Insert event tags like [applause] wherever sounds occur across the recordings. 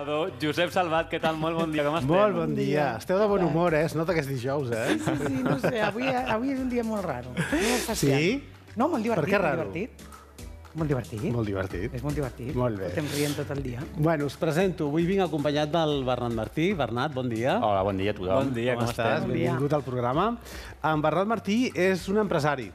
Salvador, Josep Salvat, què tal? Molt bon dia, com estem? Molt bon dia. Esteu de bon humor, eh? Es nota que és dijous, eh? Sí, sí, no sé, avui, avui és un dia molt raro. Molt. Sí? No, molt divertit. Per què raro? Molt divertit. Molt divertit. Molt divertit. És molt divertit. Molt bé. Estem rient tot el dia. Bueno, us presento. Avui vinc acompanyat del Bernat Martí. Bernat, bon dia. Hola, bon dia a tothom. Bon dia, com, estàs? estem? Bon dia. Benvingut al programa. En Bernat Martí és un empresari.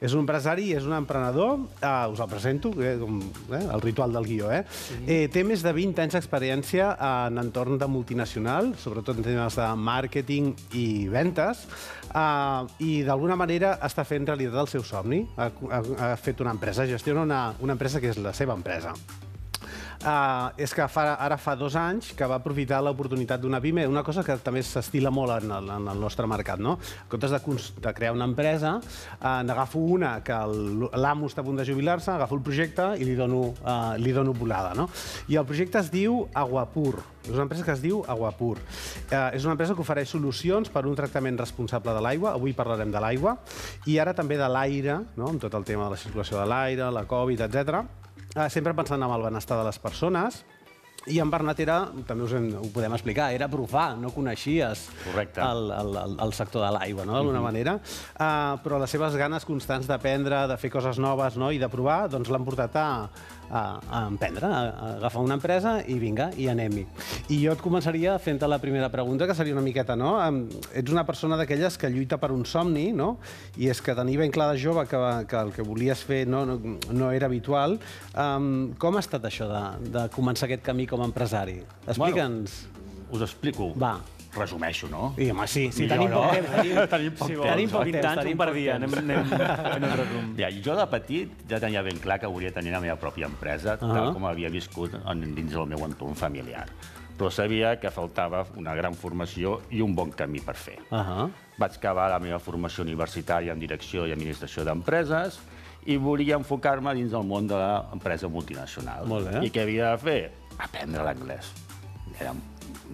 És un empresari, és un emprenedor, uh, us el presento, eh, com, eh, el ritual del guió, eh? Sí. eh? Té més de 20 anys d'experiència en entorn de multinacional, sobretot en temes de màrqueting i ventes, uh, i d'alguna manera està fent realitat el seu somni. Ha, ha, ha fet una empresa, gestiona una, una empresa que és la seva empresa. Uh, és que fa, ara fa dos anys que va aprofitar l'oportunitat d'una pime, una cosa que també s'estila molt en el, en el nostre mercat, no? En comptes de, de crear una empresa, uh, n'agafo una que l'amo està a punt de jubilar-se, agafo el projecte i li dono, uh, li dono volada, no? I el projecte es diu Aguapur. És una empresa que es diu Aguapur. Uh, és una empresa que ofereix solucions per un tractament responsable de l'aigua. Avui parlarem de l'aigua. I ara també de l'aire, no? amb tot el tema de la circulació de l'aire, la Covid, etc. Uh, sempre pensant en el benestar de les persones. I en Bernat era, també us en, ho podem explicar, era profà, no coneixies Correcte. el, el, el, sector de l'aigua, no? d'alguna manera. Uh, però les seves ganes constants d'aprendre, de fer coses noves no? i de provar, doncs l'han portat a, a, a emprendre, a, a agafar una empresa i vinga, i anem-hi. I jo et començaria fent-te la primera pregunta, que seria una miqueta, no? Em, ets una persona d'aquelles que lluita per un somni, no? I és que tenir ben clar de jove que, que el que volies fer no, no, no era habitual. Um, com ha estat això de, de començar aquest camí com a empresari? Explica'ns. Us explico. Va. Resumeixo, no? I, home, sí, sí, tenim no? poc temps. Tenim, [laughs] Tenim poc temps. Tenim poc 20 temps, anys, tenim un per poc dia. temps. Anem, anem un resum. Ja, jo de petit ja tenia ben clar que volia tenir la meva pròpia empresa, Ah. tal com havia viscut en, dins del meu entorn familiar. Però sabia que faltava una gran formació i un bon camí per fer. Uh -huh. Vaig acabar la meva formació universitària en direcció i administració d'empreses i volia enfocar-me dins del món de l'empresa multinacional. Molt bé. I què havia de fer? Aprendre l'anglès.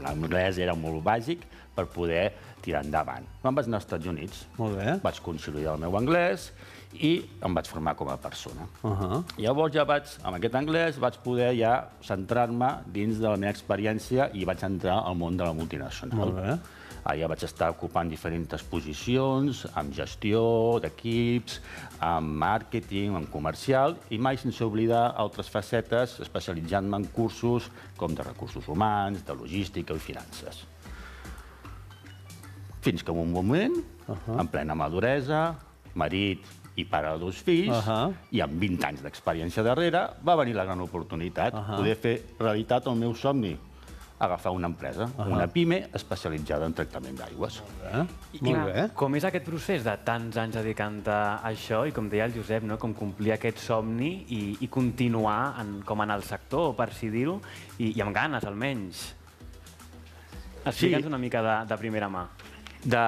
L'anglès era molt bàsic per poder tirar endavant. Me'n vaig anar als Estats Units, Molt bé. vaig consolidar el meu anglès i em vaig formar com a persona. Uh -huh. Llavors ja vaig, amb aquest anglès, vaig poder ja centrar-me dins de la meva experiència i vaig entrar al món de la multinacional. Molt bé. Allà vaig estar ocupant diferents posicions, amb gestió d'equips, amb màrqueting, amb comercial, i mai sense oblidar altres facetes, especialitzant-me en cursos com de recursos humans, de logística i finances. Fins que en un moment, uh -huh. en plena maduresa, marit i pare de dos fills, uh. -huh. i amb 20 anys d'experiència darrere, va venir la gran oportunitat, uh -huh. poder fer realitat el meu somni, agafar una empresa, uh -huh. una pime especialitzada en tractament d'aigües. Eh? Molt bé. Com és aquest procés de tants anys dedicant-te a això i, com deia el Josep, no? com complir aquest somni i, i continuar en, com en el sector, per si dir-ho, i, i amb ganes, almenys? Explica'ns Sí. una mica de, de primera mà. De,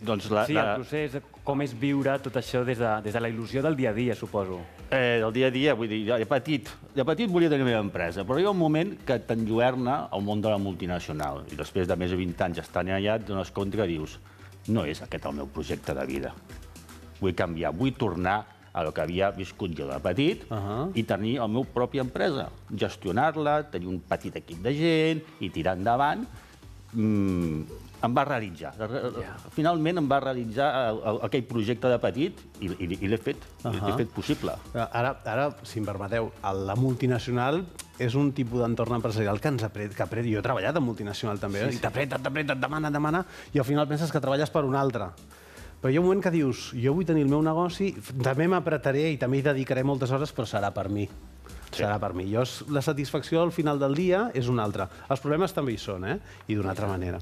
doncs la, Sí, la, el procés, com és viure tot això des de, des de la il·lusió del dia a dia, suposo. Eh, del dia a dia, vull dir, de petit, de petit volia tenir la meva empresa, però hi ha un moment que t'enlluerna al món de la multinacional i després de més de 20 anys estant allà et dones compte que dius no és aquest el meu projecte de vida. Vull canviar, vull tornar a lo que havia viscut jo de petit Uh -huh. i tenir la meva pròpia empresa, gestionar-la, tenir un petit equip de gent i tirar endavant. Mm, em va realitzar. Finalment em va realitzar el, el, aquell projecte de petit i, i, i l'he fet, uh -huh. l'he fet possible. Ara, ara, si em permeteu, la multinacional és un tipus d'entorn empresarial que ens apret, que apret. Jo he treballat en multinacional també, sí, sí. i t'apreta, t'apreta, et demana, et demana, i al final penses que treballes per un altre. Però hi ha un moment que dius, jo vull tenir el meu negoci, també m'apretaré i també hi dedicaré moltes hores, però serà per mi. Sí. Serà per mi. Jo, la satisfacció al final del dia és una altra. Els problemes també hi són, eh? I d'una altra manera.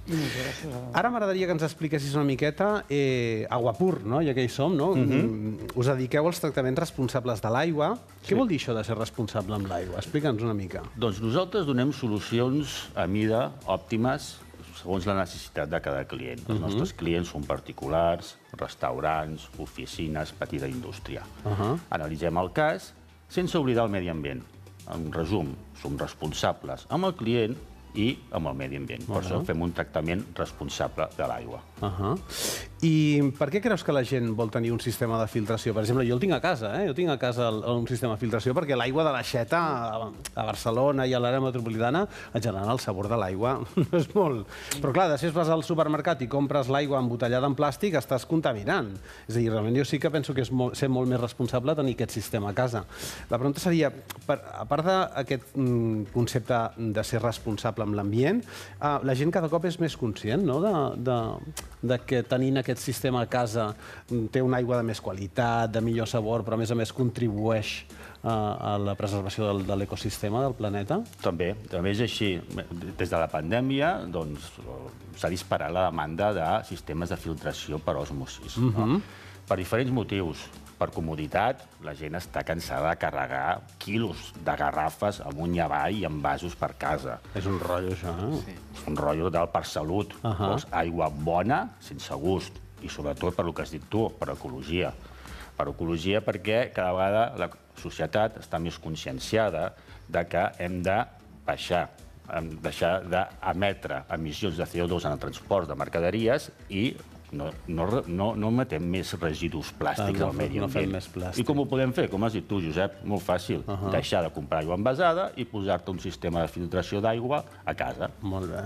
Ara m'agradaria que ens expliquessis una miqueta eh, Aguapur, no? ja que hi som, no? Mm -hmm. Us dediqueu als tractaments responsables de l'aigua. Sí. Què vol dir això de ser responsable amb l'aigua? Explica'ns una mica. Doncs nosaltres donem solucions a mida òptimes segons la necessitat de cada client. Els nostres clients són particulars, restaurants, oficines, petita indústria. Uh -huh. Analitzem el cas sense oblidar el medi ambient. En resum, som responsables amb el client i amb el medi ambient. Per això fem un tractament responsable de l'aigua. Uh -huh. I per què creus que la gent vol tenir un sistema de filtració? Per exemple, jo el tinc a casa, eh? Jo tinc a casa un sistema de filtració perquè l'aigua de l'aixeta a, a Barcelona i a l'àrea metropolitana, en general, el sabor de l'aigua [laughs] no és molt... Però clar, després vas al supermercat i compres l'aigua embotellada en plàstic, estàs contaminant. És a dir, realment jo sí que penso que és molt, ser molt més responsable tenir aquest sistema a casa. La pregunta seria, per, a part d'aquest mm, concepte de ser responsable amb l'ambient, eh, la gent cada cop és més conscient no? de, de, de que tenint aquest sistema a casa mm, té una aigua de més qualitat, de millor sabor, però a més a més contribueix eh, a la preservació del, de l'ecosistema del planeta? També, també és així. Des de la pandèmia doncs, s'ha disparat la demanda de sistemes de filtració per osmosis. Uh -huh. no? Per diferents motius. Per comoditat, la gent està cansada de carregar quilos de garrafes amunt i avall i en vasos per casa. És un rotllo, això, eh? Sí. És un rotllo total per salut. Uh -huh. Vols aigua bona, sense gust. I sobretot per el que has dit tu, per ecologia. Per ecologia perquè cada vegada la societat està més conscienciada de que hem de baixar hem deixar d'emetre emissions de CO2 en el transport de mercaderies i no, no, no, no metem més residus plàstics Ah, no al medi no ambient. més plàstic. I com ho podem fer? Com has dit tu, Josep? Molt fàcil. Uh -huh. Deixar de comprar aigua envasada i posar-te un sistema de filtració d'aigua a casa. Molt bé.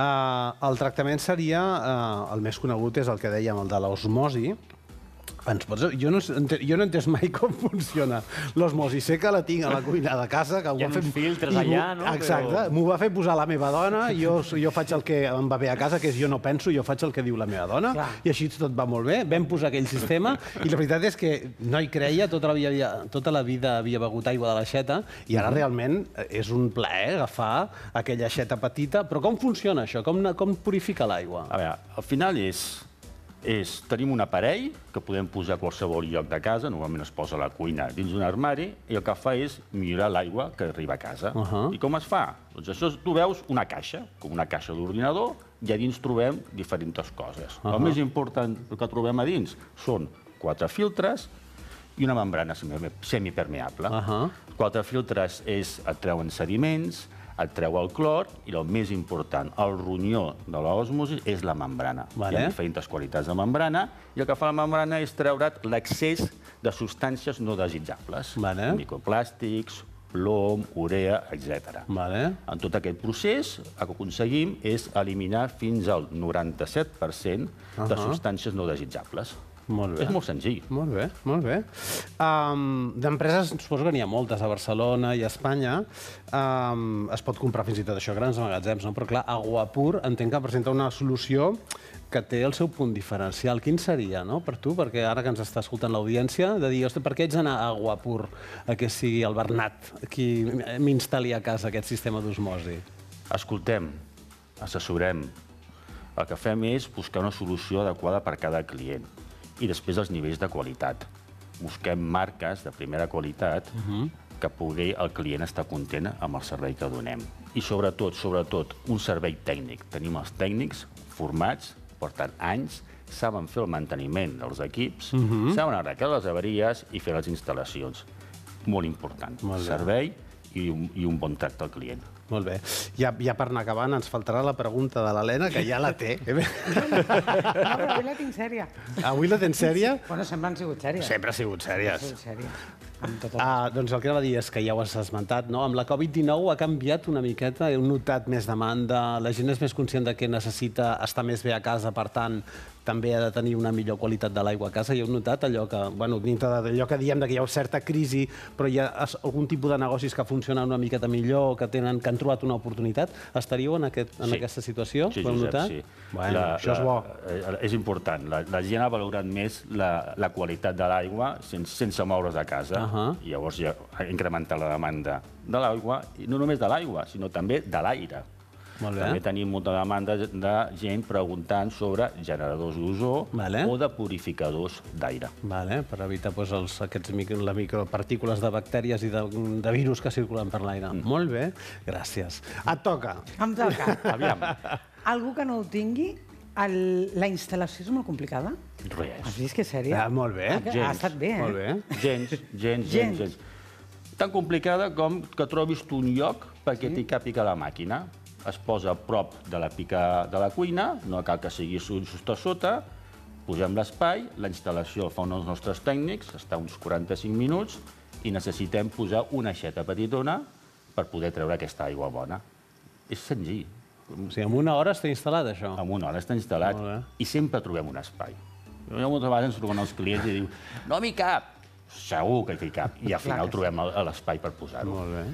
Uh, el tractament seria, uh, el més conegut és el que dèiem, el de l'osmosi. Ens pots... jo, no, jo no he entès mai [laughs] com funciona l'osmosi. Sé que la tinc a la cuina de casa, que Hi ha uns filtres allà, no? Exacte. Però- M'ho va fer posar la meva dona, jo, jo faig el que em va bé a casa, que és jo no penso, jo faig el que diu la meva dona, Clar. i així tot va molt bé. Vam posar aquell sistema, i la veritat és que no hi creia, tota la, vida, tota la vida havia begut aigua de l'aixeta, i ara realment eh, és un plaer agafar aquella aixeta petita. Però com funciona això? Com, com purifica l'aigua? A veure, al final és, és... Tenim un aparell que podem posar a qualsevol lloc de casa, normalment es posa a la cuina dins d'un armari, i el que fa és millorar l'aigua que arriba a casa. Uh -huh. I com es fa? Doncs això tu veus una caixa, com una caixa d'ordinador, i a dins trobem diferents coses. Uh -huh. El més important que trobem a dins són quatre filtres i una membrana semi- semipermeable. Uh -huh. Quatre filtres és, et treuen sediments, et treu el clor, i el més important, el ronyó de l'osmosi, és la membrana. Vale. Hi ha diferents qualitats de membrana, i el que fa la membrana és treure't l'excés de substàncies no desitjables. Vale. Microplàstics, plom, urea, etc. Vale. En tot aquest procés, el que aconseguim és eliminar fins al 97% de substàncies no desitjables. Molt bé. És molt senzill. Molt bé, molt bé. Um, D'empreses, suposo que n'hi ha moltes a Barcelona i a Espanya. Um, es pot comprar fins i tot això a grans magatzems, no? Però clar, Aguapur entenc que presenta una solució que té el seu punt diferencial. Quin seria, no?, per tu? Perquè ara que ens està escoltant l'audiència, de dir, ostres, per què ets anar a Aguapur a que sigui el Bernat qui m'instal·li a casa aquest sistema d'osmosi? Escoltem, assessorem. El que fem és buscar una solució adequada per cada client i després els nivells de qualitat. Busquem marques de primera qualitat uh -huh. que pugui el client estar content amb el servei que donem. I sobretot, sobretot, un servei tècnic. Tenim els tècnics formats, porten anys, saben fer el manteniment dels equips, uh -huh. saben arreglar les avaries i fer les instal·lacions. Molt important. Molt servei i un, i un bon tracte al client. Molt bé. Ja, ja per anar acabant, ens faltarà la pregunta de l'Helena, que ja la té. [laughs] No, però avui la tinc sèria. Avui la tens sèria? Bueno, sempre han sigut sèries. Sempre ha sigut sèries. sigut sèries. Amb tot el... Ah, doncs el que anava a dir és que ja ho has esmentat, no? Amb la Covid-19 ha canviat una miqueta, heu notat més demanda, la gent és més conscient de que necessita estar més bé a casa, per tant, també ha de tenir una millor qualitat de l'aigua a casa. I heu notat allò que, bueno, dintre d'allò que diem que hi ha certa crisi, però hi ha algun tipus de negocis que funcionen una miqueta millor, que, tenen, que trobat una oportunitat. Estaríeu en, aquest, en Sí. aquesta situació? Sí, Josep, notat? sí. Bueno, això és bo. eh, és important. La, la gent ha valorat més la, la qualitat de l'aigua sense, sense moure's de casa. Ahà. I llavors ja ha incrementat la demanda de l'aigua, i no només de l'aigua, sinó també de l'aire. També tenim molta demanda de gent preguntant sobre generadors d'ozó Vale. o de purificadors d'aire. Vale, per evitar doncs, els, aquests micro, les micropartícules de bactèries i de, de virus que circulen per l'aire. Mm. Molt bé, gràcies. Et toca. Em toca. [laughs] Aviam, Algú que no ho tingui, el, la instal·lació és molt complicada? Has res. vist que sèria? Ah, molt bé. Ha, ha estat bé, eh? Molt bé. Gens, gens, gens, Gens. gens. Tan complicada com que trobis tu un lloc perquè sí? t'hi càpiga la màquina. Es posa a prop de la pica de la cuina, no cal que sigui su- just a sota, posem l'espai, la instal·lació el fan els nostres tècnics, està uns 45 minuts, i necessitem posar una aixeta petitona per poder treure aquesta aigua bona. És senzill. O sigui, en una hora està instal·lat, això. En una hora està instal·lat i sempre trobem un espai. Jo moltes vegades ens truquen els clients i diu no m'hi cap. Segur que hi cap. I al final trobem l'espai per posar-ho. Molt bé.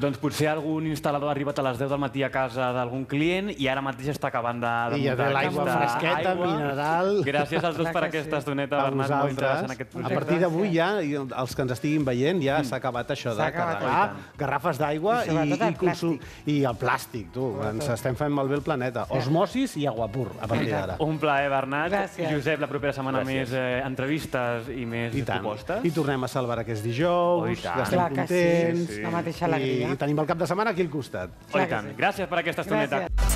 Doncs potser algun instal·lador ha arribat a les 10 del matí a casa d'algun client i ara mateix està acabant de, de I muntar l'aigua fresqueta, aigua. mineral. Gràcies als dos per que aquesta sí. estoneta, Per Bernat, molt interessant aquest A projecte. partir d'avui ja, i els que ens estiguin veient, ja s'ha acabat això de acabat. carregar Oh, garrafes d'aigua I i, i, el consum... plàstic. I el plàstic, tu. Ens estem fent malbé el planeta. Osmosis i aigua pur, a partir d'ara. Un plaer, Bernat. Gràcies. Josep, la propera setmana Gràcies. més eh, entrevistes i més I tant. propostes. I tornem a salvar aquest dijous, Oh, i tant. que estem Clar que sí, contents. sí. La mateixa alegria. I, I tenim el cap de setmana aquí al costat. Oh, i tant. sí. Gràcies per aquesta estoneta. Gràcies.